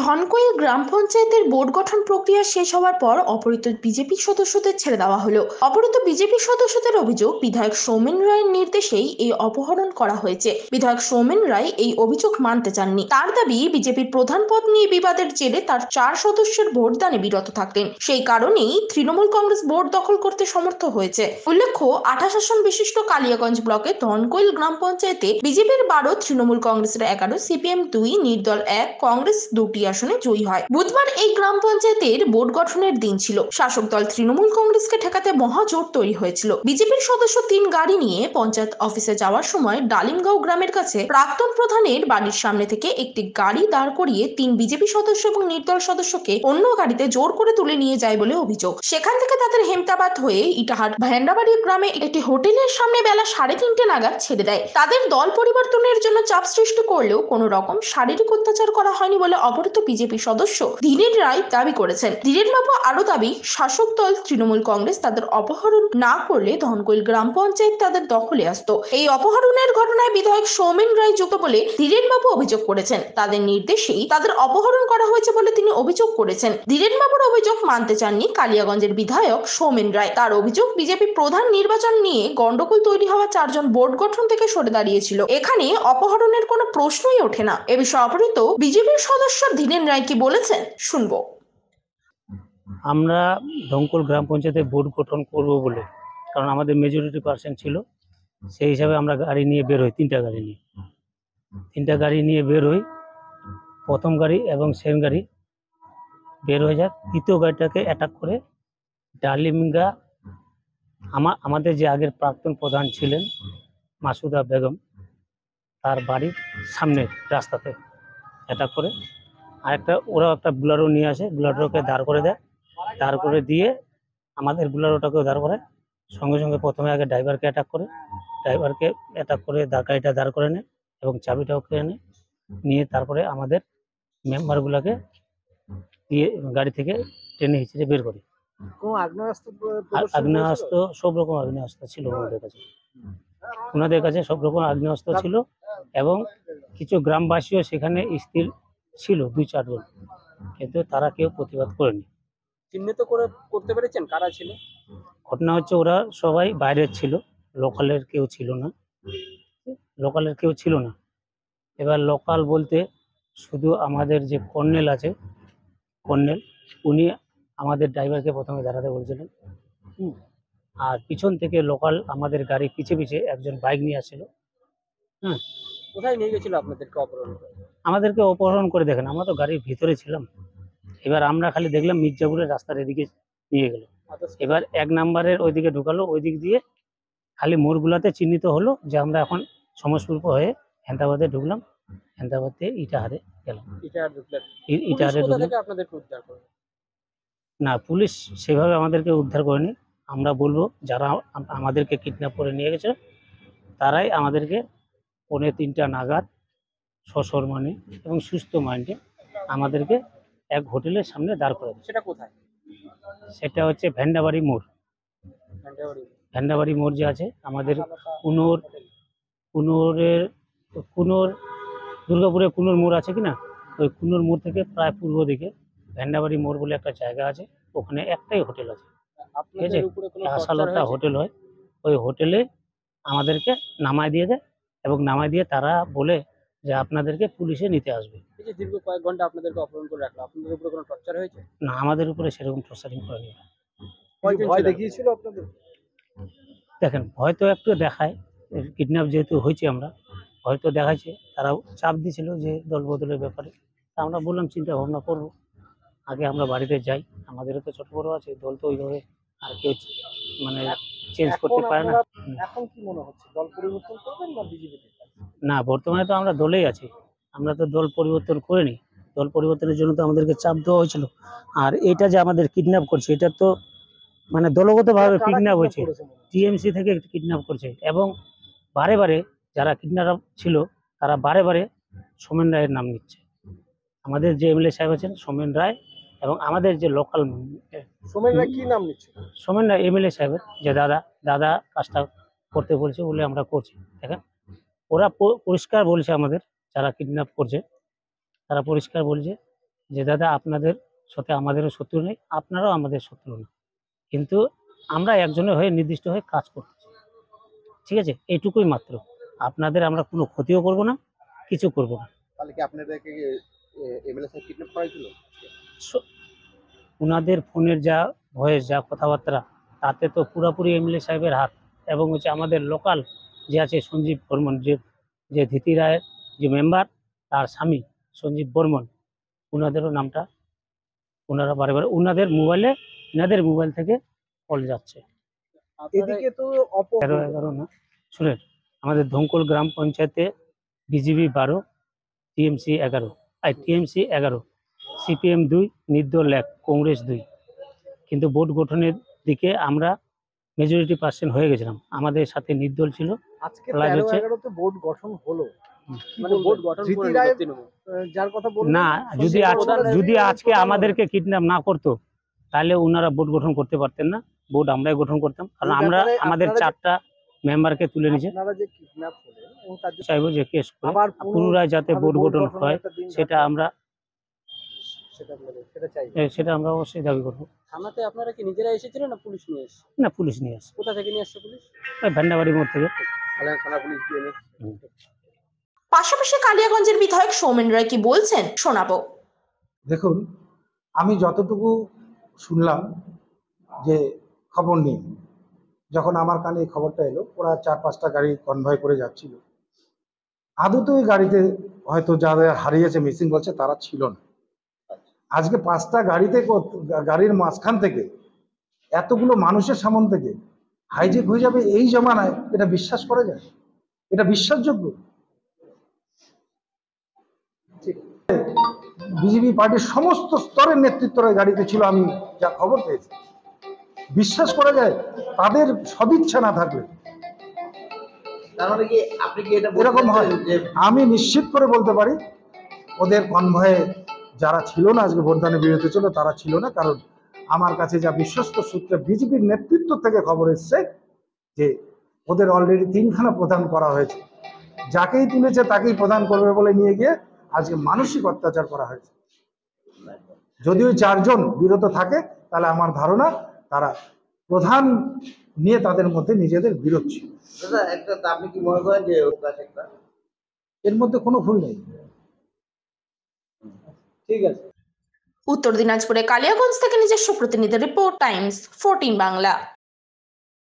ধনকৈল গ্রাম পঞ্চায়েতের বোর্ড গঠন প্রক্রিয়া শেষ হওয়ার পর অপহৃত বিজেপি সদস্যদের ছেড়ে দেওয়া হলো। অপহৃত বিজেপি সদস্যদের অভিযোগ, বিধায়ক সৌমেন রায়ের নির্দেশেই এই অপহরণ করা হয়েছে। বিধায়ক সৌমেন রায় এই অভিযোগ মানতে চাননি। তার দাবি, বিজেপির প্রধান পদ নিয়ে বিবাদের জেরে তার চার সদস্যের ভোটদানে বিরত থাকতেন। সেই কারণেই তৃণমূল কংগ্রেস বোর্ড দখল করতে সমর্থ হয়েছে। উল্লেখ্য, আঠাশ আসন বিশিষ্ট কালিয়াগঞ্জ ব্লকে ধনকৈল গ্রাম পঞ্চায়েতে বিজেপির বারো, তৃণমূল কংগ্রেসের এগারো, সিপিএম দুই, নির্দল এক, কংগ্রেস দুটি আসনে জয়ী হয়। বুধবার এই গ্রাম পঞ্চায়েতের বোর্ড গঠনের দিন ছিল। শাসক দল তৃণমূল কংগ্রেসকে ঠেকাতে মহাজোট তৈরি হয়েছিল। বিজেপির সদস্য তিন গাড়ি নিয়ে পঞ্চায়েত অফিসে যাওয়ার সময় ডালিমগাঁও গ্রামের কাছে প্রাক্তন প্রধানের বাড়ির সামনে থেকে একটি গাড়ি দাঁড় করিয়ে তিন বিজেপি সদস্য এবং নির্দল সদস্যকে অন্য গাড়িতে জোর করে তুলে নিয়ে যায় বলে অভিযোগ। সেখান থেকে তাদের হেমতাবাদ হয়ে ইটাহার ভ্যান্ডাবাড়ি গ্রামে একটি হোটেলের সামনে বেলা সাড়ে তিনটে নাগাদ ছেড়ে দেয়। তাদের দল পরিবর্তনের জন্য চাপ সৃষ্টি করলেও কোনো রকম শারীরিক অত্যাচার করা হয়নি বলে অপহৃত বিজেপি সদস্য ধীরেন রায় দাবি করেছেন। ধীরেন বাবু আরও দাবি, শাসক দল তৃণমূল কংগ্রেস তাদের অপহরণ না করলে ধনকৈল গ্রাম পঞ্চায়েত তাদের দখলে আসতো। এই অপহরণের ঘটনায় বিধায়ক সৌমেন রায় যুক্ত বলে ধীরেন বাবু অভিযোগ করেছেন। তাদের নির্দেশেই তাদের অপহরণ করা হয়েছে বলে তিনি অভিযোগ করেছেন। ধীরেন বাবুর অভিযোগ মানতে চাননি কালিয়াগঞ্জের বিধায়ক সৌমেন রায়। তার অভিযোগ, বিজেপি প্রধান নির্বাচন নিয়ে গন্ডগোল তৈরি হওয়া চারজন বোর্ড গঠন থেকে সরে দাঁড়িয়েছিল। এখানে অপহরণের কোনো প্রশ্নই ওঠে না। এ বিষয়ে অপহৃত বিজেপির সদস্য ধীরেন রায় কি বলেছেন? শুনব। আমরা ধঙ্কুল গ্রাম পঞ্চায়েতে বোর্ড গঠন করব বলে, কারণ আমাদের মেজরিটি পার্সেন্ট ছিল, সেই হিসাবে আমরা গাড়ি নিয়ে বের হই, তিনটা গাড়ি নিয়ে। তিনটা গাড়ি নিয়ে বের হই, প্রথম গাড়ি এবং সেকেন্ড গাড়ি বের হয়ে যায়। তৃতীয় গাড়িটাকে অ্যাটাক করে ডালিমগা, আমা, আমাদের যে আগের প্রাক্তন প্রধান ছিলেন মাসুদা বেগম, তার বাড়ির সামনে রাস্তাতে অ্যাটাক করে আর একটা ওরা একটা বুলারো নিয়ে আসে বুলারোকে দাঁড় করে দেয়। দাঁড় করে দিয়ে আমাদের বুলারোটাকেও দাঁড় করে সঙ্গে সঙ্গে প্রথমে আগে ড্রাইভারকে অ্যাটাক করে। ড্রাইভারকে অ্যাটাক করে গাড়িটা দাঁড় করে নেয় এবং চাবিটাও কেড়ে নেয়। নিয়ে তারপরে আমাদের মেম্বারগুলোকে দিয়ে গাড়ি থেকে টেনে হিচড়ে বের করি। আগ্নেয়াস্ত্র সব রকম আগ্নেয়াস্ত্র ছিল ওনাদের কাছে। ওনাদের কাছে সব রকম আগ্নেয়াস্ত্র ছিল এবং কিছু গ্রামবাসীও সেখানে স্থির ছিল দুই চারজন কিন্তু তারা কেউ প্রতিবাদ করেনি। চিহ্নিত করে করতে পেরেছেন? কারা ছিল? ঘটনা হচ্ছে ওরা সবাই বাইরের ছিল লোকালের কেউ ছিল না। লোকালের কেউ ছিল না। এবার লোকাল বলতে শুধু আমাদের যে কর্নেল আছে কর্নেল উনি আমাদের ড্রাইভারকে প্রথমে দাঁড়াতে বলছিলেন। হুম। আর পিছন থেকে লোকাল আমাদের গাড়ি পিছে পিছে একজন বাইক নিয়ে আসছিল। কোথায় নিয়ে গেছিল আপনাদেরকে অপহরণ? করে আমাদেরকে অপহরণ করে দেখেন আমরা তো গাড়ির ভিতরে ছিলাম। এবার আমরা খালি দেখলাম মির্জাপুরের রাস্তার এদিকে নিয়ে গেল। এবার এক নাম্বারের ওইদিকে ঢুকালো ওই দিক দিয়ে খালি মোড়গুলাতে চিহ্নিত হলো যে আমরা এখন সমসপূর্ব হয়ে হেন্দাবাদে ঢুকলাম হেন্দাবাদ থেকে ইটাহারে গেলাম। ইটাহারে ঢুকলাম। না পুলিশ সেভাবে আমাদেরকে উদ্ধার করেনি। আমরা বলব যারা আমাদেরকে কিডন্যাপ করে নিয়ে গেছে তারাই আমাদেরকে পৌনে তিনটা নাগাদ সসম্মানে এবং সুস্থ মাইন্ডে আমাদেরকে এক হোটেলের সামনে দাঁড় করে দেয় সেটা কোথায়? সেটা হচ্ছে ভেন্ডাবাড়ি মোড়। ভ্যান্ডাবাড়ি মোড় যে আছে আমাদের কুনোর কুনোরের কুনোর দুর্গাপুরে কুনোর মোড় আছে কি না ওই কুনোর মোড় থেকে প্রায় পূর্ব দিকে ভেন্ডাবাড়ি মোড় বলে একটা জায়গা আছে ওখানে একটাই হোটেল আছে। ঠিক আছে? আশালতা হোটেল হয়। ওই হোটেলে আমাদেরকে নামায় দিয়ে দেয় এবং নামায় দিয়ে তারা বলে যে আপনাদেরকে পুলিশে নিতে আসবে। এই যে দীর্ঘ কয়েক ঘণ্টা আপনাদেরকে অপহরণ করে রাখল আপনাদের উপরে কোনো টর্চার হয়েছে? না আমাদের উপরে সেরকম টর্চারিং করেনি। কয়জন ভয় ছিলেন? দেখিয়েছিল আপনাদের? দেখেন ভয় তো একটু দেখায় কিডন্যাপ যেহেতু হয়েছে আমরা হয়তো তো দেখাচ্ছে তারাও চাপ দিছিল যে দল বদলের ব্যাপারে। তা আমরা বললাম চিন্তা ভাবনা করব। আগে আমরা বাড়িতে যাই আমাদেরও তো ছোট বড় আছে দল তো ওইভাবে আর কেউ মানে চেঞ্জ করতে এখন পারে না। আপনারা- এখন কি মনে হচ্ছে? দল পরিবর্তন করবেন না বিজেপিতে? না বর্তমানে তো আমরা দলেই আছি। আমরা তো দল পরিবর্তন করিনি। দল পরিবর্তনের জন্য তো আমাদেরকে চাপ দেওয়া হয়েছিল। আর এটা যে আমাদের কিডন্যাপ করছে এটা তো মানে দলগতভাবে কিডন্যাপ হয়েছে? টিএমসি থেকে কিডন্যাপ করছে এবং বারে বারে যারা কিডন্যাপ ছিল তারা বারে বারে সোমেন রায়ের নাম নিচ্ছে। আমাদের যে এমএলএ সাহেব আছেন সোমেন রায় এবং আমাদের যে লোকাল সোমেন রায় কি নাম নিচ্ছে? সোমেন রায় এমএলএ সাহেবের যে দাদা দাদা কাজটা করতে বলছে বলে আমরা করছি। দেখেন ওরা পরিষ্কার বলছে আমাদের যারা কিডন্যাপ করছে তারা পরিষ্কার বলছে যে দাদা আপনাদের সাথে আমাদেরও শত্রু নেই আপনারাও আমাদের শত্রু না। কিন্তু আমরা একজনের হয়ে নির্দিষ্ট হয়ে কাজ করতেছি। ঠিক আছে? এইটুকুই মাত্র। আপনাদের আমরা কোনো ক্ষতিও করব না কিছু করব না। তাহলে কি আপনাদেরকে এমএলএ সাহেব কিডন্যাপ করা ওনাদের ফোনের যা ভয়েস যা কথাবার্তা তাতে তো পুরোপুরি এমএলএ সাহেবের হাত এবং হচ্ছে আমাদের লোকাল যে আছে সঞ্জীব বর্মন যে যে ধীতি রায়ের যে মেম্বার তার স্বামী সঞ্জীব বর্মন ওনাদেরও নামটা ওনারা বারে বারে ওনাদের মোবাইলে এনাদের মোবাইল থেকে কল যাচ্ছে। এদিকে তো তেরো এগারো না শুনেন আমাদের ধঙ্কল গ্রাম পঞ্চায়েতে বিজিবি বারো টিএমসি এগারো আর টিএমসি এগারো সিপিএম দুই নির্দল এক কংগ্রেস দুই। কিন্তু ভোট গঠনের দিকে আমরা মেজরিটি পার্সেন্ট হয়ে গেছিলাম। আমাদের সাথে নির্দল ছিল। আজকে প্লাস হচ্ছে- বোর্ড গঠন হলো। হুম। কি মানে না যদি যদি আজকে আমাদেরকে কিডন্যাপ না করতো তাহলে ওনারা বোর্ড গঠন করতে পারতেন না। বোর্ড আমরাই গঠন করতাম। কারণ আমরা আমাদের চারটা মেম্বারকে তুলে নিয়েছে। আপনারা যে কিডন্যাপ হলেন এবং তার জন্য চাইব যে কেস করে। পুনরায় যাতে ভোট গঠন হয় সেটা আমরা সেটা আপনাদের- সেটা চাই। সেটা আমরা অবশ্যই দাবি করব। থানাতে আপনারা কি নিজেরা এসেছিলেন না পুলিশ নিয়ে এসেছে? না পুলিশ নিয়ে আসে কোথা থেকে নিয়ে আসছে পুলিশ? ওই ভ্যান্ডাবাড়ি মোড় থেকে। থানা পুলিশ দিয়ে পাশাপাশি কালিয়াগঞ্জের বিধায়ক সৌমেন রায় কি বলছেন? শোনাবো। দেখুন আমি যতটুকু শুনলাম যে খবর নেই যখন আমার কানে এই খবরটা এলো ওরা চার পাঁচটা গাড়ি কনভয় করে যাচ্ছিল। আদৌ তো ওই গাড়িতে হয়তো যাদের হারিয়েছে মিসিং বলছে তারা ছিল না। আজকে পাঁচটা গাড়িতে গাড়ির মাঝখান থেকে এতগুলো মানুষের সামন থেকে হাইজেক হয়ে যাবে এই জমানায় এটা বিশ্বাস করা যায়? এটা বিশ্বাসযোগ্য? বিজেপি পার্টির সমস্ত স্তরের নেতৃত্বের গাড়িতে ছিল আমি যা খবর পেয়েছি। বিশ্বাস করা যায় তাদের সদিচ্ছা না থাকলে। এরকম হয়। আমি নিশ্চিত করে বলতে পারি ওদের কনভয়ে যারা ছিল না আজকে ভোটদানে বিরতি ছিল তারা ছিল না। কারণ আমার কাছে যা বিশ্বস্ত সূত্রে বিজেপির নেতৃত্ব থেকে খবর এসছে যে ওদের অলরেডি তিনখানা প্রদান করা হয়েছে। যাকেই তুলেছে তাকেই প্রদান করবে বলে নিয়ে গিয়ে আজকে মানসিক অত্যাচার করা হয়েছে। যদি ওই চারজন বিরত থাকে তাহলে আমার ধারণা তারা প্রধান নিয়ে তাদের মধ্যে নিজেদের বিরোধ ছিল। একটা আপনি কি মনে করেন যে এর মধ্যে কোনো ভুল নেই। ঠিক আছে। উত্তর দিনাজপুরে কালিয়াগঞ্জ থেকে নিজস্ব প্রতিনিধি রিপোর্ট টাইমস ফোরটিন বাংলা।